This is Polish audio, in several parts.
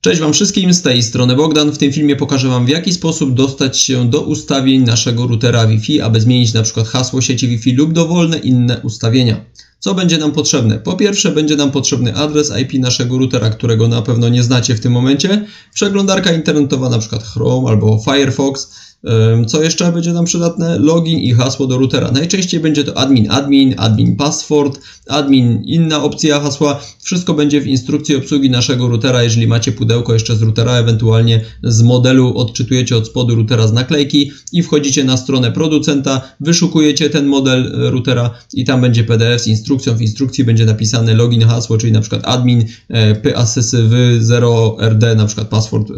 Cześć Wam wszystkim, z tej strony Bogdan. W tym filmie pokażę Wam w jaki sposób dostać się do ustawień naszego routera Wi-Fi, aby zmienić na przykład hasło sieci Wi-Fi lub dowolne inne ustawienia. Co będzie nam potrzebne? Po pierwsze będzie nam potrzebny adres IP naszego routera, którego na pewno nie znacie w tym momencie, przeglądarka internetowa na przykład Chrome albo Firefox, co jeszcze będzie nam przydatne? Login i hasło do routera. Najczęściej będzie to admin admin, admin password, admin inna opcja hasła. Wszystko będzie w instrukcji obsługi naszego routera. Jeżeli macie pudełko jeszcze z routera, ewentualnie z modelu odczytujecie od spodu routera z naklejki i wchodzicie na stronę producenta, wyszukujecie ten model e, routera i tam będzie PDF z instrukcją. W instrukcji będzie napisane login, hasło, czyli na przykład admin, e, pasysy, 0rd, na przykład password. E,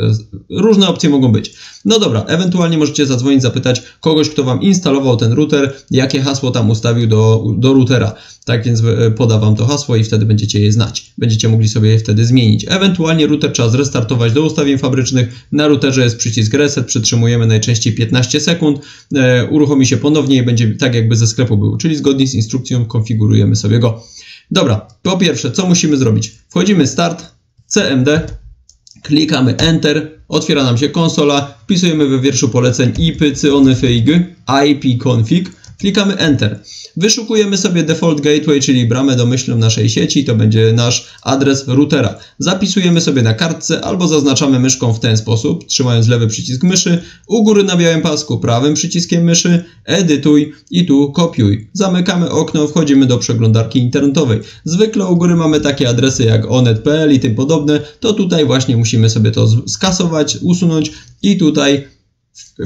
różne opcje mogą być. No dobra, ewentualnie możecie zadzwonić, zapytać kogoś, kto Wam instalował ten router, jakie hasło tam ustawił do, do routera. Tak więc e, poda Wam to hasło i wtedy będziecie je znać. Będziecie mogli sobie je wtedy zmienić. Ewentualnie router trzeba zrestartować do ustawień fabrycznych. Na routerze jest przycisk reset, przytrzymujemy najczęściej 15 sekund, e, uruchomi się ponownie i będzie tak jakby ze sklepu był, czyli zgodnie z instrukcją konfigurujemy sobie go. Dobra, po pierwsze, co musimy zrobić? Wchodzimy start, CMD, klikamy Enter, otwiera nam się konsola, wpisujemy we wierszu poleceń IP cyonyfig ipconfig, klikamy Enter. Wyszukujemy sobie default gateway, czyli bramę domyślną naszej sieci, to będzie nasz adres routera. Zapisujemy sobie na kartce albo zaznaczamy myszką w ten sposób, trzymając lewy przycisk myszy, u góry na białym pasku prawym przyciskiem myszy, edytuj i tu kopiuj. Zamykamy okno, wchodzimy do przeglądarki internetowej. Zwykle u góry mamy takie adresy jak onet.pl i tym podobne, to tutaj właśnie musimy sobie to skasować, usunąć i tutaj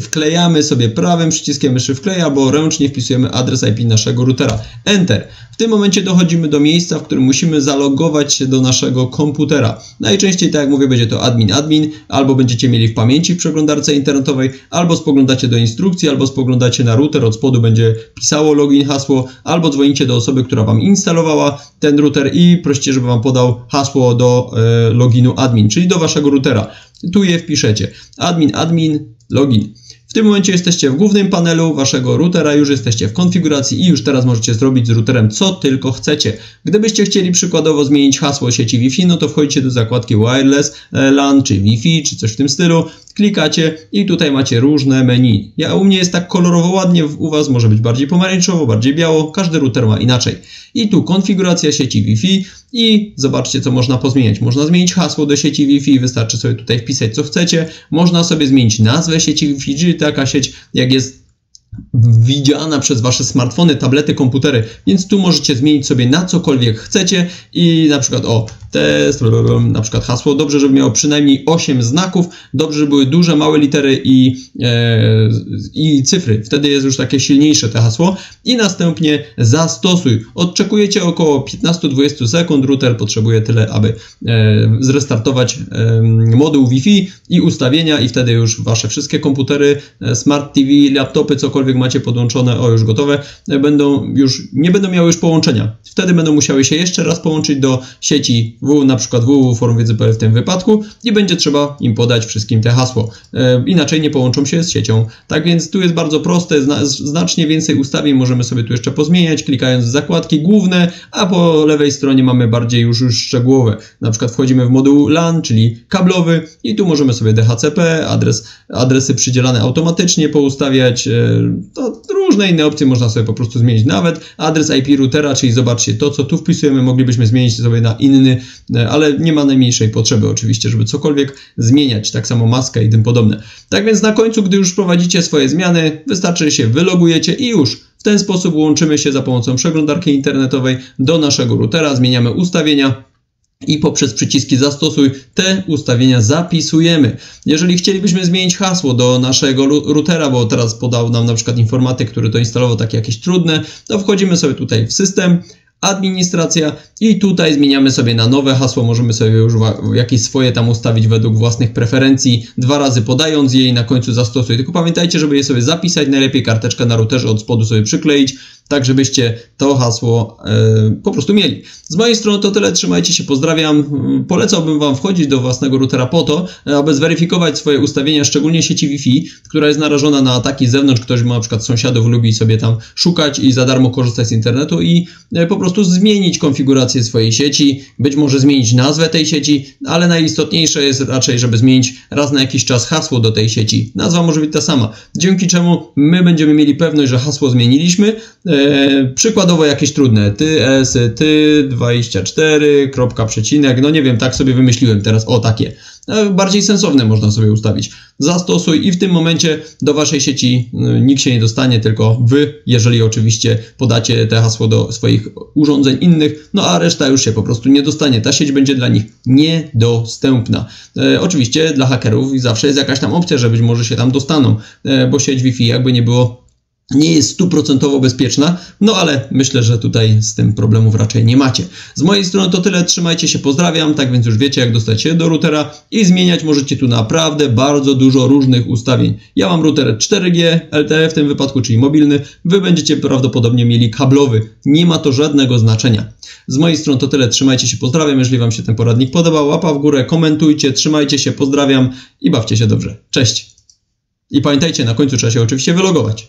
wklejamy sobie prawym przyciskiem myszy wklej albo ręcznie wpisujemy adres IP naszego routera. Enter. W tym momencie dochodzimy do miejsca, w którym musimy zalogować się do naszego komputera. Najczęściej, tak jak mówię, będzie to admin admin, albo będziecie mieli w pamięci w przeglądarce internetowej, albo spoglądacie do instrukcji, albo spoglądacie na router, od spodu będzie pisało login, hasło, albo dzwonicie do osoby, która Wam instalowała ten router i prosicie, żeby Wam podał hasło do e, loginu admin, czyli do Waszego routera. Tu je wpiszecie. Admin admin login. W tym momencie jesteście w głównym panelu waszego routera, już jesteście w konfiguracji i już teraz możecie zrobić z routerem co tylko chcecie. Gdybyście chcieli przykładowo zmienić hasło sieci Wi-Fi, no to wchodzicie do zakładki Wireless e, LAN, czy Wi-Fi, czy coś w tym stylu, klikacie i tutaj macie różne menu. Ja, u mnie jest tak kolorowo ładnie, u Was może być bardziej pomarańczowo, bardziej biało, każdy router ma inaczej. I tu konfiguracja sieci Wi-Fi i zobaczcie co można pozmieniać. Można zmienić hasło do sieci Wi-Fi, wystarczy sobie tutaj wpisać co chcecie. Można sobie zmienić nazwę sieci Wi-Fi, czyli taka sieć jak jest widziana przez wasze smartfony, tablety, komputery, więc tu możecie zmienić sobie na cokolwiek chcecie i na przykład o test, na przykład hasło, dobrze, żeby miało przynajmniej 8 znaków, dobrze, żeby były duże, małe litery i, e, i cyfry, wtedy jest już takie silniejsze te hasło. I następnie zastosuj. Odczekujecie około 15-20 sekund, router potrzebuje tyle, aby e, zrestartować e, moduł Wi-Fi i ustawienia i wtedy już wasze wszystkie komputery, e, smart TV, laptopy, cokolwiek macie podłączone, o już gotowe, e, będą już, nie będą miały już połączenia. Wtedy będą musiały się jeszcze raz połączyć do sieci w, na przykład www.forumwiedzy.pl w tym wypadku i będzie trzeba im podać wszystkim te hasło. E, inaczej nie połączą się z siecią. Tak więc tu jest bardzo proste, zna, znacznie więcej ustawień możemy sobie tu jeszcze pozmieniać, klikając w zakładki główne, a po lewej stronie mamy bardziej już, już szczegółowe. Na przykład wchodzimy w moduł LAN, czyli kablowy i tu możemy sobie DHCP, adres, adresy przydzielane automatycznie poustawiać, e, to różne inne opcje można sobie po prostu zmienić. Nawet adres IP routera, czyli zobaczcie, to co tu wpisujemy moglibyśmy zmienić sobie na inny, e, ale nie ma najmniejszej potrzeby oczywiście, żeby cokolwiek zmieniać, tak samo maskę i tym podobne. Tak więc na końcu, gdy już prowadzicie swoje zmiany, wystarczy, się wylogujecie i już w ten sposób łączymy się za pomocą przeglądarki internetowej do naszego routera, zmieniamy ustawienia, i poprzez przyciski zastosuj te ustawienia zapisujemy. Jeżeli chcielibyśmy zmienić hasło do naszego routera, bo teraz podał nam na przykład informatyk, który to instalował takie jakieś trudne, to wchodzimy sobie tutaj w system, administracja i tutaj zmieniamy sobie na nowe hasło, możemy sobie już jakieś swoje tam ustawić według własnych preferencji, dwa razy podając je i na końcu zastosuj. Tylko pamiętajcie, żeby je sobie zapisać, najlepiej karteczkę na routerze od spodu sobie przykleić tak żebyście to hasło e, po prostu mieli. Z mojej strony to tyle, trzymajcie się, pozdrawiam. Polecałbym Wam wchodzić do własnego routera po to, aby zweryfikować swoje ustawienia, szczególnie sieci Wi-Fi, która jest narażona na ataki z zewnątrz. Ktoś ma na przykład sąsiadów, lubi sobie tam szukać i za darmo korzystać z internetu i e, po prostu zmienić konfigurację swojej sieci, być może zmienić nazwę tej sieci, ale najistotniejsze jest raczej, żeby zmienić raz na jakiś czas hasło do tej sieci. Nazwa może być ta sama, dzięki czemu my będziemy mieli pewność, że hasło zmieniliśmy. E, przykładowo jakieś trudne, ty, s, ty, 24, kropka, przecinek, no nie wiem, tak sobie wymyśliłem teraz, o takie. E, bardziej sensowne można sobie ustawić. Zastosuj i w tym momencie do waszej sieci e, nikt się nie dostanie, tylko wy, jeżeli oczywiście podacie te hasło do swoich urządzeń innych, no a reszta już się po prostu nie dostanie. Ta sieć będzie dla nich niedostępna. E, oczywiście dla hakerów zawsze jest jakaś tam opcja, że być może się tam dostaną, e, bo sieć Wi-Fi jakby nie było nie jest stuprocentowo bezpieczna, no ale myślę, że tutaj z tym problemów raczej nie macie. Z mojej strony to tyle, trzymajcie się, pozdrawiam, tak więc już wiecie jak dostać się do routera i zmieniać możecie tu naprawdę bardzo dużo różnych ustawień. Ja mam router 4G LTE w tym wypadku, czyli mobilny, wy będziecie prawdopodobnie mieli kablowy, nie ma to żadnego znaczenia. Z mojej strony to tyle, trzymajcie się, pozdrawiam, jeżeli wam się ten poradnik podobał, łapa w górę, komentujcie, trzymajcie się, pozdrawiam i bawcie się dobrze. Cześć! I pamiętajcie, na końcu trzeba się oczywiście wylogować.